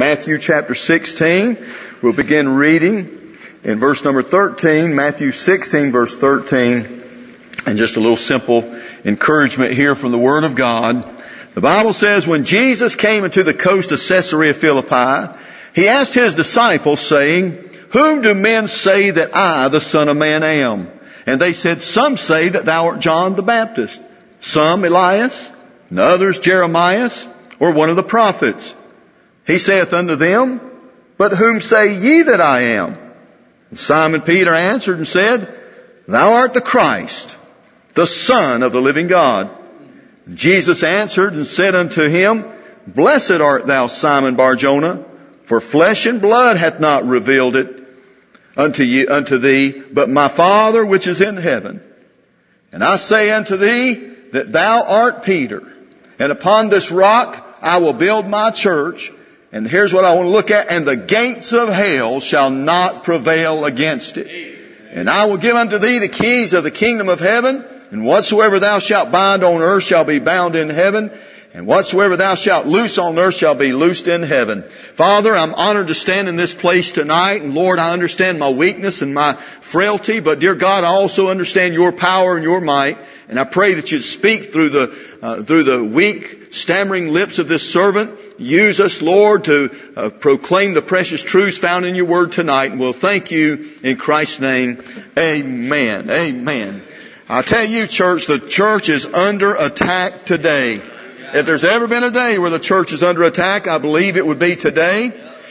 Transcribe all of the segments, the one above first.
Matthew chapter 16. We'll begin reading in verse number 13, Matthew 16 verse 13, and just a little simple encouragement here from the Word of God. The Bible says, when Jesus came into the coast of Caesarea Philippi, he asked his disciples saying, whom do men say that I, the Son of Man, am? And they said, some say that thou art John the Baptist, some Elias, and others Jeremiah, or one of the prophets. He saith unto them, But whom say ye that I am? And Simon Peter answered and said, Thou art the Christ, the Son of the living God. Jesus answered and said unto him, Blessed art thou, Simon Barjona, for flesh and blood hath not revealed it unto you, unto thee, but my Father which is in heaven. And I say unto thee that thou art Peter, and upon this rock I will build my church, and here's what I want to look at, and the gates of hell shall not prevail against it. And I will give unto thee the keys of the kingdom of heaven, and whatsoever thou shalt bind on earth shall be bound in heaven, and whatsoever thou shalt loose on earth shall be loosed in heaven. Father, I'm honored to stand in this place tonight. And Lord, I understand my weakness and my frailty, but dear God, I also understand your power and your might. And I pray that you'd speak through the, uh, through the weak, stammering lips of this servant. Use us, Lord, to uh, proclaim the precious truths found in your word tonight. And we'll thank you in Christ's name. Amen. Amen. I tell you, church, the church is under attack today. If there's ever been a day where the church is under attack, I believe it would be today.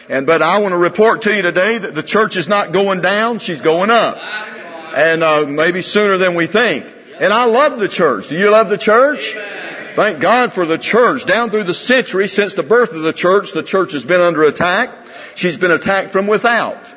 And, but I want to report to you today that the church is not going down, she's going up. And, uh, maybe sooner than we think. And I love the church. Do you love the church? Thank God for the church. Down through the centuries since the birth of the church, the church has been under attack. She's been attacked from without.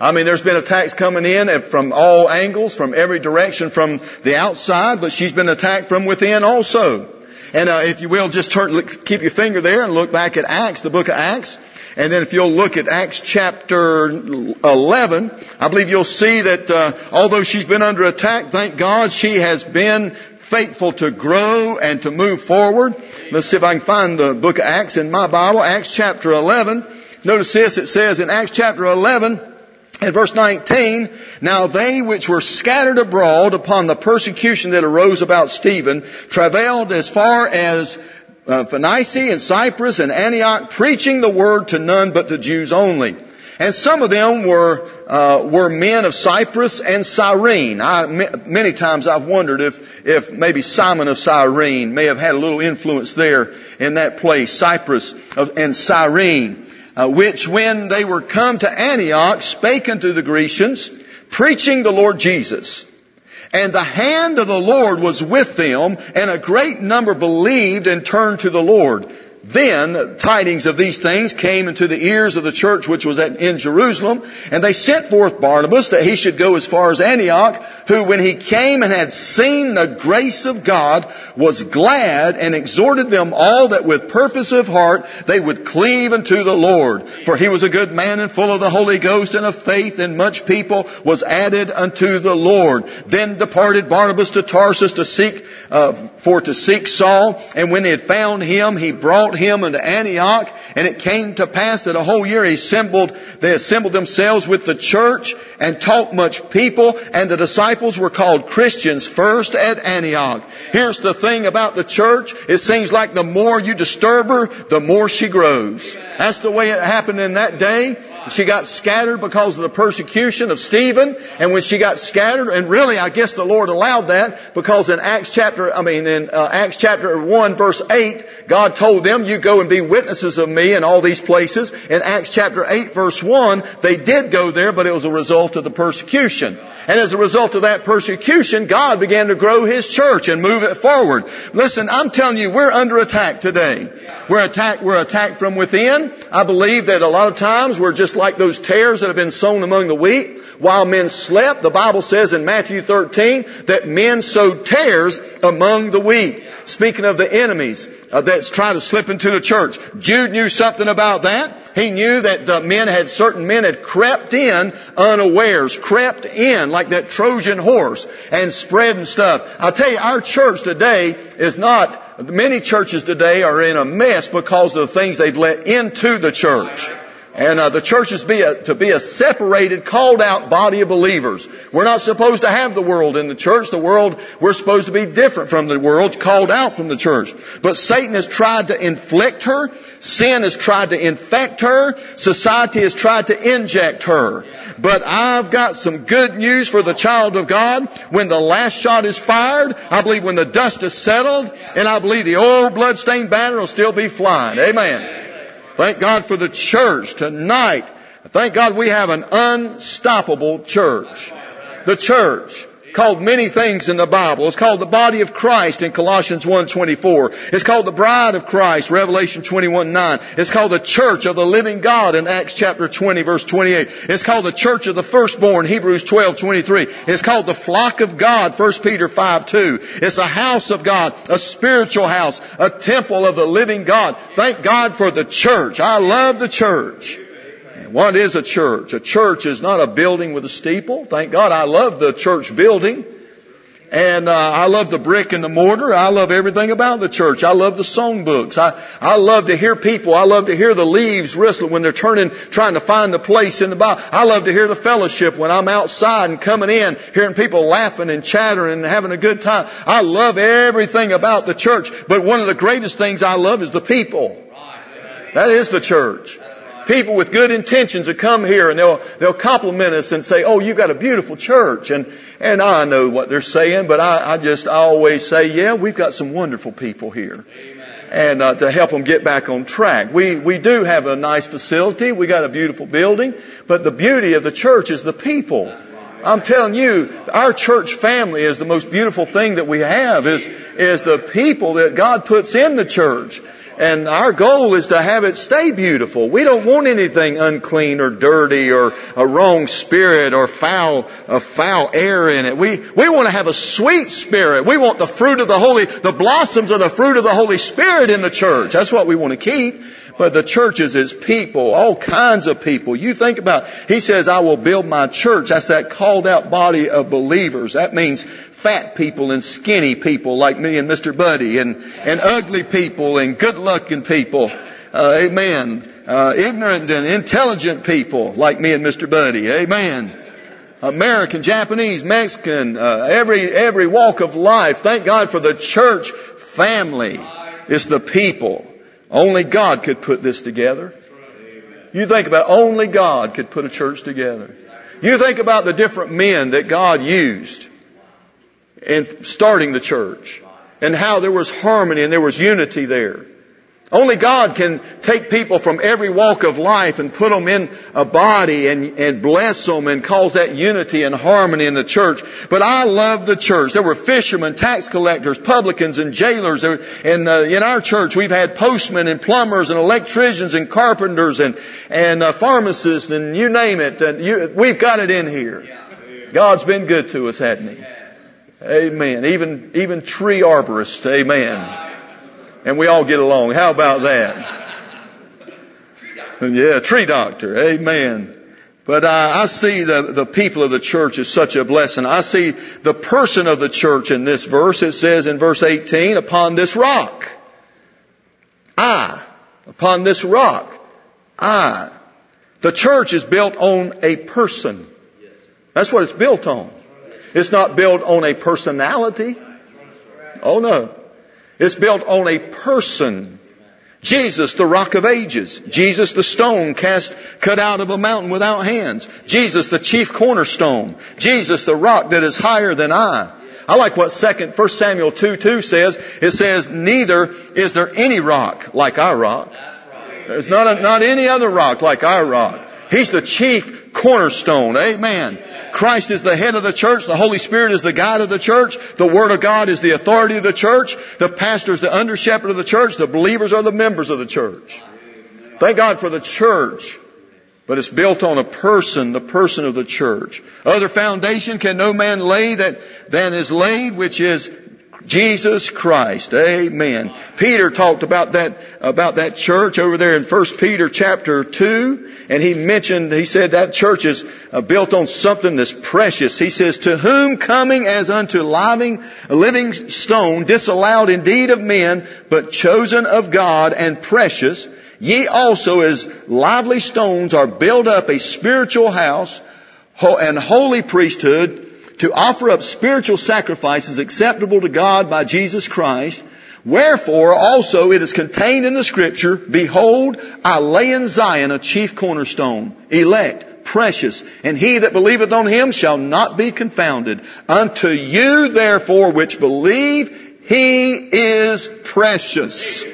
I mean, there's been attacks coming in from all angles, from every direction, from the outside, but she's been attacked from within also. And uh, if you will, just turn, look, keep your finger there and look back at Acts, the book of Acts. And then if you'll look at Acts chapter 11, I believe you'll see that uh, although she's been under attack, thank God she has been faithful to grow and to move forward. Let's see if I can find the book of Acts in my Bible. Acts chapter 11. Notice this, it says in Acts chapter 11, in verse 19, now they which were scattered abroad upon the persecution that arose about Stephen travailed as far as uh, Phoenicia and Cyprus and Antioch, preaching the word to none but to Jews only. And some of them were uh, were men of Cyprus and Cyrene. I, many times I've wondered if if maybe Simon of Cyrene may have had a little influence there in that place, Cyprus and Cyrene uh, which when they were come to Antioch spake unto the Grecians, preaching the Lord Jesus. And the hand of the Lord was with them, and a great number believed and turned to the Lord. Then tidings of these things came into the ears of the church which was at, in Jerusalem, and they sent forth Barnabas that he should go as far as Antioch, who when he came and had seen the grace of God was glad and exhorted them all that with purpose of heart they would cleave unto the Lord. For he was a good man and full of the Holy Ghost and of faith, and much people was added unto the Lord. Then departed Barnabas to Tarsus to seek, uh, for to seek Saul, and when he had found him, he brought him into Antioch, and it came to pass that a whole year he assembled, they assembled themselves with the church and taught much people, and the disciples were called Christians first at Antioch. Here's the thing about the church. It seems like the more you disturb her, the more she grows. That's the way it happened in that day. She got scattered because of the persecution of Stephen, and when she got scattered, and really I guess the Lord allowed that because in Acts chapter, I mean in uh, Acts chapter 1 verse 8, God told them, you go and be witnesses of me in all these places. In Acts chapter 8 verse 1, they did go there, but it was a result of the persecution. And as a result of that persecution, God began to grow His church and move it forward. Listen, I'm telling you, we're under attack today. We're attacked, we're attacked from within. I believe that a lot of times we're just like those tares that have been sown among the wheat. While men slept, the Bible says in Matthew 13 that men sowed tares among the wheat. Speaking of the enemies uh, that's trying to slip into the church. Jude knew something about that. He knew that uh, men had, certain men had crept in unawares, crept in like that Trojan horse and spreading stuff. I'll tell you, our church today is not many churches today are in a mess because of the things they've let into the church. And uh, the church is be a, to be a separated, called out body of believers. We're not supposed to have the world in the church. The world, we're supposed to be different from the world, called out from the church. But Satan has tried to inflict her. Sin has tried to infect her. Society has tried to inject her. But I've got some good news for the child of God. When the last shot is fired, I believe when the dust is settled, and I believe the old bloodstained banner will still be flying. Amen. Thank God for the church tonight. Thank God we have an unstoppable church. The church called many things in the Bible. It's called the body of Christ in Colossians 1.24. It's called the bride of Christ, Revelation 21.9. It's called the church of the living God in Acts chapter 20 verse 28. It's called the church of the firstborn, Hebrews 12.23. It's called the flock of God, 1 Peter 5.2. It's a house of God, a spiritual house, a temple of the living God. Thank God for the church. I love the church. What is a church? A church is not a building with a steeple. Thank God I love the church building. And uh, I love the brick and the mortar. I love everything about the church. I love the songbooks. I I love to hear people. I love to hear the leaves rustling when they're turning, trying to find a place in the Bible. I love to hear the fellowship when I'm outside and coming in, hearing people laughing and chattering and having a good time. I love everything about the church. But one of the greatest things I love is the people. That is the church people with good intentions that come here and they'll, they'll compliment us and say, oh, you've got a beautiful church. And, and I know what they're saying, but I, I just, I always say, yeah, we've got some wonderful people here. And uh, to help them get back on track. We, we do have a nice facility. We got a beautiful building. But the beauty of the church is the people. I'm telling you, our church family is the most beautiful thing that we have is, is the people that God puts in the church. And our goal is to have it stay beautiful. We don't want anything unclean or dirty or a wrong spirit or foul, a foul air in it. We, we want to have a sweet spirit. We want the fruit of the Holy, the blossoms of the fruit of the Holy Spirit in the church. That's what we want to keep. But the church is its people, all kinds of people. You think about, he says, I will build my church. That's that called out body of believers. That means fat people and skinny people like me and Mr. Buddy and, and ugly people and good looking people. Uh, amen. Uh, ignorant and intelligent people like me and Mr. Buddy. Amen. American, Japanese, Mexican, uh, every, every walk of life. Thank God for the church family. It's the people. Only God could put this together. You think about only God could put a church together. You think about the different men that God used in starting the church and how there was harmony and there was unity there. Only God can take people from every walk of life and put them in a body and, and bless them and cause that unity and harmony in the church. But I love the church. There were fishermen, tax collectors, publicans, and jailers. And uh, in our church, we've had postmen and plumbers and electricians and carpenters and and uh, pharmacists and you name it. And you, we've got it in here. God's been good to us, hasn't He? Amen. Even even tree arborists. Amen and we all get along. How about that? Yeah, tree doctor. Amen. But uh, I see the, the people of the church as such a blessing. I see the person of the church in this verse. It says in verse 18, upon this rock. I. Upon this rock. I. The church is built on a person. That's what it's built on. It's not built on a personality. Oh no. It's built on a person. Jesus, the rock of ages. Jesus, the stone cast, cut out of a mountain without hands. Jesus, the chief cornerstone. Jesus, the rock that is higher than I. I like what second, first Samuel 2, 2 says. It says, neither is there any rock like our rock. There's not, a, not any other rock like our rock. He's the chief cornerstone. Amen. Christ is the head of the church. The Holy Spirit is the guide of the church. The Word of God is the authority of the church. The pastor is the under shepherd of the church. The believers are the members of the church. Thank God for the church. But it's built on a person, the person of the church. Other foundation can no man lay that than is laid, which is Jesus Christ. Amen. Peter talked about that, about that church over there in 1 Peter chapter 2, and he mentioned, he said that church is uh, built on something that's precious. He says, to whom coming as unto living, living stone, disallowed indeed of men, but chosen of God and precious, ye also as lively stones are built up a spiritual house and holy priesthood, to offer up spiritual sacrifices acceptable to God by Jesus Christ. Wherefore also it is contained in the scripture, Behold, I lay in Zion a chief cornerstone, elect, precious, and he that believeth on him shall not be confounded. Unto you therefore which believe, he is precious.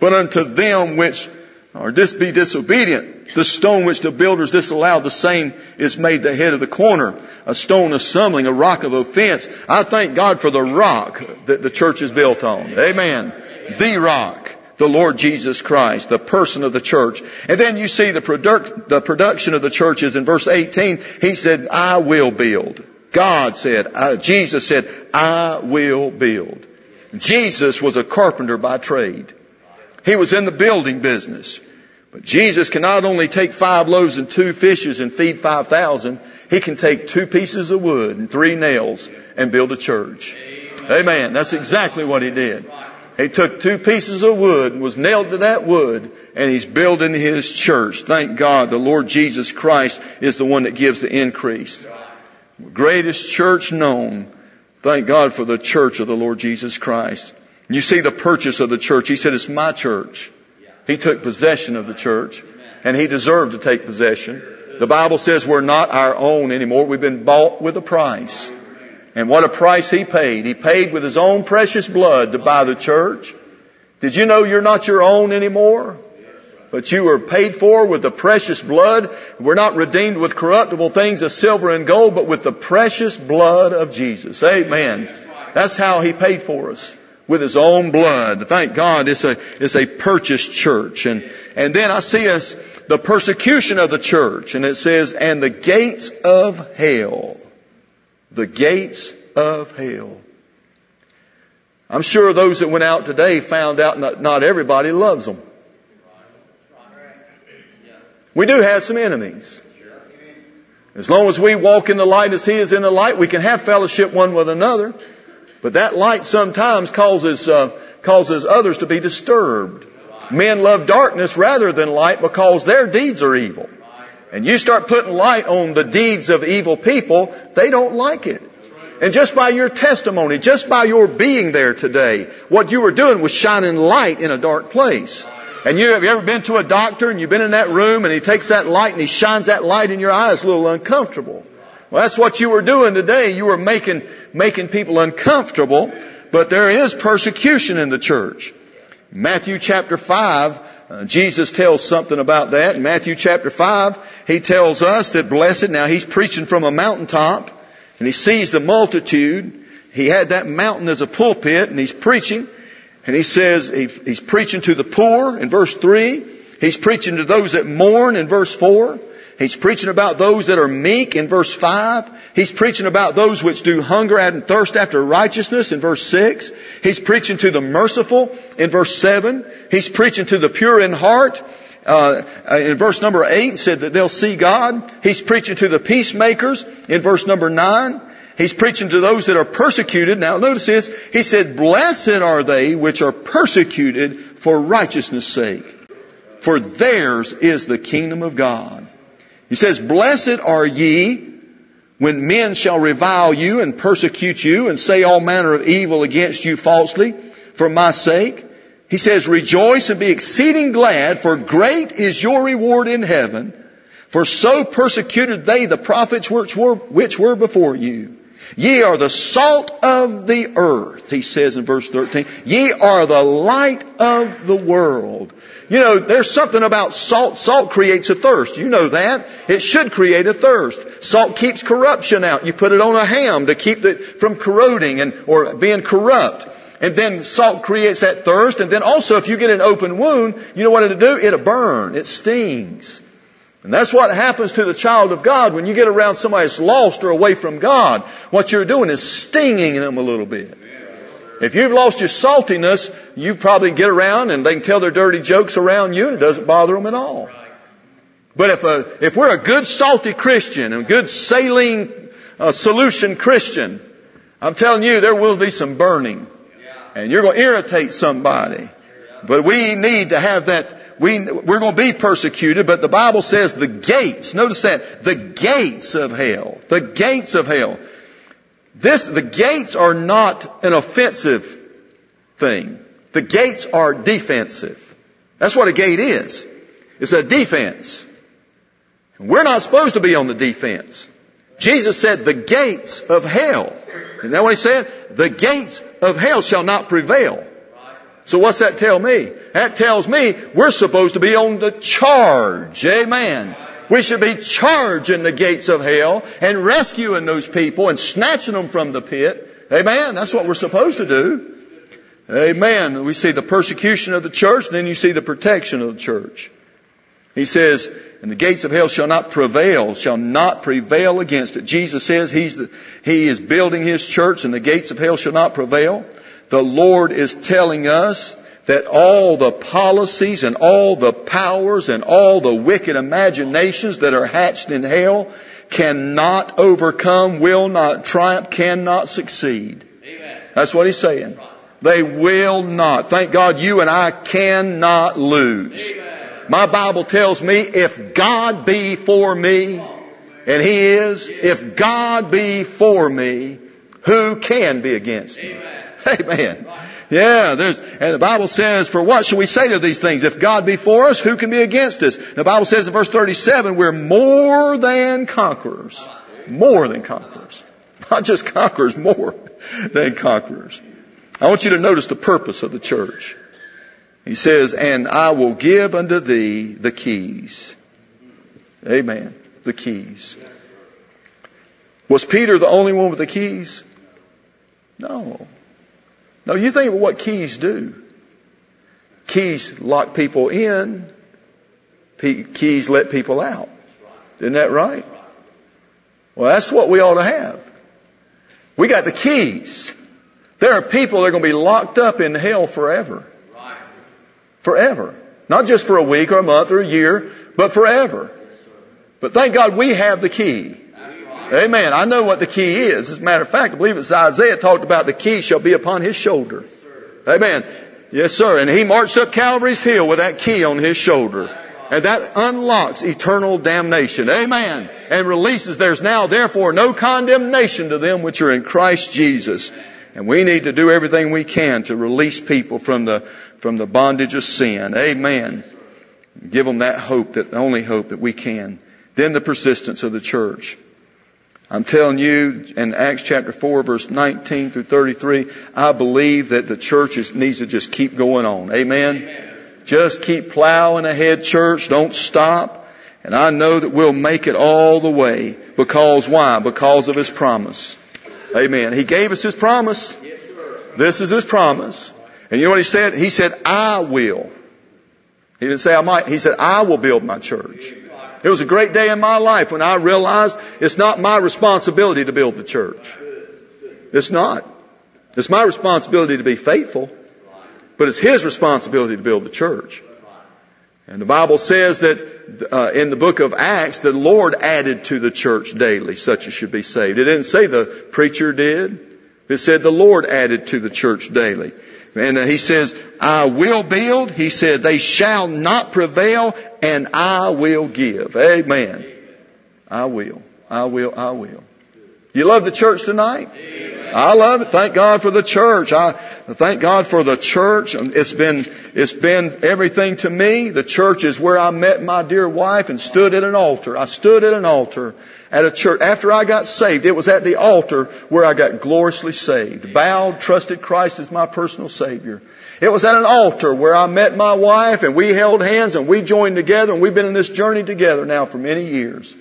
But unto them which or dis be disobedient. The stone which the builders disallowed, the same is made the head of the corner, a stone of stumbling, a rock of offense. I thank God for the rock that the church is built on. Amen. The rock. The Lord Jesus Christ, the person of the church. And then you see the, product, the production of the churches in verse 18. He said, I will build. God said, uh, Jesus said, I will build. Jesus was a carpenter by trade. He was in the building business. But Jesus can not only take five loaves and two fishes and feed 5,000, He can take two pieces of wood and three nails and build a church. Amen. Amen. That's exactly what He did. He took two pieces of wood and was nailed to that wood and He's building His church. Thank God the Lord Jesus Christ is the one that gives the increase. Greatest church known. Thank God for the church of the Lord Jesus Christ. You see the purchase of the church. He said, it's my church. He took possession of the church and he deserved to take possession. The Bible says we're not our own anymore. We've been bought with a price. And what a price he paid. He paid with his own precious blood to buy the church. Did you know you're not your own anymore? But you were paid for with the precious blood. We're not redeemed with corruptible things as silver and gold, but with the precious blood of Jesus. Amen. That's how he paid for us with his own blood. Thank God it's a, it's a purchased church. And, and then I see us, the persecution of the church. And it says, and the gates of hell. The gates of hell. I'm sure those that went out today found out not, not everybody loves them. We do have some enemies. As long as we walk in the light as He is in the light, we can have fellowship one with another. But that light sometimes causes, uh, causes others to be disturbed. Men love darkness rather than light because their deeds are evil. And you start putting light on the deeds of evil people, they don't like it. And just by your testimony, just by your being there today, what you were doing was shining light in a dark place. And you have you ever been to a doctor and you've been in that room and he takes that light and he shines that light in your eyes a little uncomfortable. Well, that's what you were doing today. You were making, making people uncomfortable, but there is persecution in the church. Matthew chapter 5, uh, Jesus tells something about that. In Matthew chapter 5, he tells us that blessed, now he's preaching from a mountaintop, and he sees the multitude. He had that mountain as a pulpit, and he's preaching, and he says, he, he's preaching to the poor in verse 3. He's preaching to those that mourn in verse 4. He's preaching about those that are meek in verse 5. He's preaching about those which do hunger and thirst after righteousness in verse 6. He's preaching to the merciful in verse 7. He's preaching to the pure in heart. Uh, uh in verse number 8 said that they'll see God. He's preaching to the peacemakers in verse number 9. He's preaching to those that are persecuted. Now notice this. He said, blessed are they which are persecuted for righteousness sake. For theirs is the kingdom of God. He says, Blessed are ye when men shall revile you and persecute you and say all manner of evil against you falsely for my sake. He says, Rejoice and be exceeding glad, for great is your reward in heaven. For so persecuted they the prophets which were, which were before you. Ye are the salt of the earth, he says in verse 13. Ye are the light of the world. You know, there's something about salt. Salt creates a thirst. You know that. It should create a thirst. Salt keeps corruption out. You put it on a ham to keep it from corroding and, or being corrupt. And then salt creates that thirst. And then also if you get an open wound, you know what it'll do? It'll burn. It stings. And that's what happens to the child of God when you get around somebody that's lost or away from God. What you're doing is stinging them a little bit. If you've lost your saltiness, you probably get around and they can tell their dirty jokes around you and it doesn't bother them at all. But if a, if we're a good salty Christian and a good saline uh, solution Christian, I'm telling you there will be some burning. And you're going to irritate somebody. But we need to have that we, we're going to be persecuted, but the Bible says the gates, notice that, the gates of hell, the gates of hell. This, the gates are not an offensive thing. The gates are defensive. That's what a gate is. It's a defense. We're not supposed to be on the defense. Jesus said the gates of hell. Isn't that what he said? The gates of hell shall not prevail. So what's that tell me? That tells me we're supposed to be on the charge. Amen. We should be charging the gates of hell and rescuing those people and snatching them from the pit. Amen. That's what we're supposed to do. Amen. We see the persecution of the church, and then you see the protection of the church. He says, and the gates of hell shall not prevail, shall not prevail against it. Jesus says he's the, he is building his church and the gates of hell shall not prevail. The Lord is telling us that all the policies and all the powers and all the wicked imaginations that are hatched in hell cannot overcome, will not triumph, cannot succeed. Amen. That's what he's saying. They will not. Thank God you and I cannot lose. Amen. My Bible tells me if God be for me, and He is, if God be for me, who can be against me? Amen. Yeah, there's, and the Bible says, for what shall we say to these things? If God be for us, who can be against us? The Bible says in verse 37, we're more than conquerors. More than conquerors. Not just conquerors, more than conquerors. I want you to notice the purpose of the church. He says, and I will give unto thee the keys. Amen. The keys. Was Peter the only one with the keys? No. No, you think of what keys do. Keys lock people in. Keys let people out. Isn't that right? Well, that's what we ought to have. We got the keys. There are people that are going to be locked up in hell forever. Forever. Not just for a week or a month or a year, but forever. But thank God we have the key. Amen. I know what the key is. As a matter of fact, I believe it's Isaiah talked about the key shall be upon his shoulder. Amen. Yes, sir. And he marched up Calvary's hill with that key on his shoulder. And that unlocks eternal damnation. Amen. And releases there's now therefore no condemnation to them which are in Christ Jesus. And we need to do everything we can to release people from the, from the bondage of sin. Amen. Give them that hope, that only hope that we can. Then the persistence of the church. I'm telling you in Acts chapter 4 verse 19 through 33, I believe that the church is, needs to just keep going on. Amen? Amen. Just keep plowing ahead, church. Don't stop. And I know that we'll make it all the way. Because why? Because of His promise. Amen. He gave us His promise. This is His promise. And you know what He said? He said, I will. He didn't say I might. He said, I will build my church. It was a great day in my life when I realized it's not my responsibility to build the church. It's not. It's my responsibility to be faithful, but it's His responsibility to build the church. And the Bible says that uh, in the book of Acts, the Lord added to the church daily such as should be saved. It didn't say the preacher did. It said the Lord added to the church daily. And uh, he says, I will build. He said, they shall not prevail and I will give. Amen. I will. I will. I will. You love the church tonight? Amen. I love it. Thank God for the church. I thank God for the church. It's been, it's been everything to me. The church is where I met my dear wife and stood at an altar. I stood at an altar at a church. After I got saved, it was at the altar where I got gloriously saved. Bowed, trusted Christ as my personal Savior. It was at an altar where I met my wife and we held hands and we joined together and we've been in this journey together now for many years.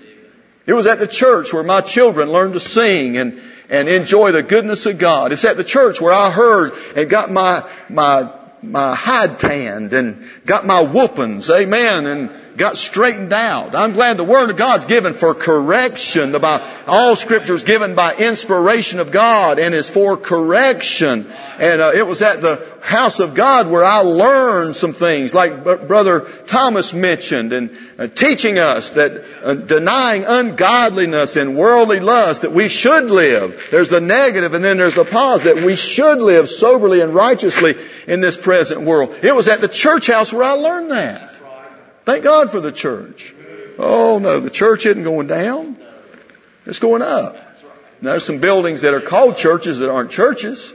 It was at the church where my children learned to sing and, and enjoy the goodness of God. It's at the church where I heard and got my, my, my hide tanned and got my whoopings. Amen. And got straightened out. I'm glad the Word of God's given for correction. The, all Scripture is given by inspiration of God and is for correction. And uh, it was at the house of God where I learned some things, like Brother Thomas mentioned, and uh, teaching us that uh, denying ungodliness and worldly lust, that we should live. There's the negative and then there's the positive, that we should live soberly and righteously in this present world. It was at the church house where I learned that. Thank God for the church. Oh no, the church isn't going down. It's going up. Now, there's some buildings that are called churches that aren't churches.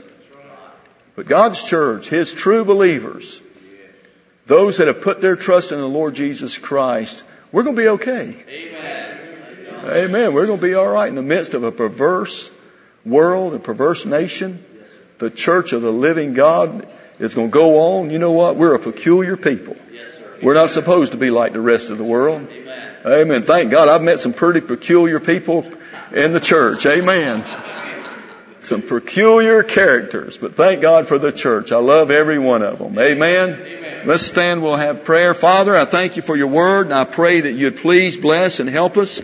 But God's church, His true believers, those that have put their trust in the Lord Jesus Christ, we're going to be okay. Amen. Amen. We're going to be all right in the midst of a perverse world, a perverse nation. The church of the living God is going to go on. You know what? We're a peculiar people. We're not supposed to be like the rest of the world. Amen. Amen. Thank God I've met some pretty peculiar people in the church. Amen. Some peculiar characters, but thank God for the church. I love every one of them. Amen. Amen. Let's stand. We'll have prayer. Father, I thank you for your word and I pray that you'd please bless and help us.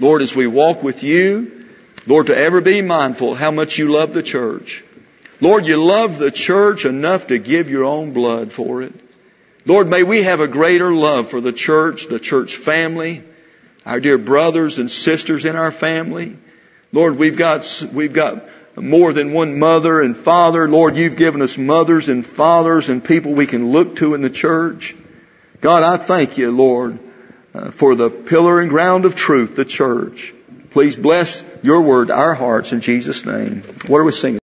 Lord, as we walk with you, Lord, to ever be mindful how much you love the church. Lord, you love the church enough to give your own blood for it. Lord, may we have a greater love for the church, the church family, our dear brothers and sisters in our family. Lord, we've got, we've got more than one mother and father. Lord, you've given us mothers and fathers and people we can look to in the church. God, I thank you, Lord, uh, for the pillar and ground of truth, the church. Please bless your word, our hearts in Jesus' name. What are we singing?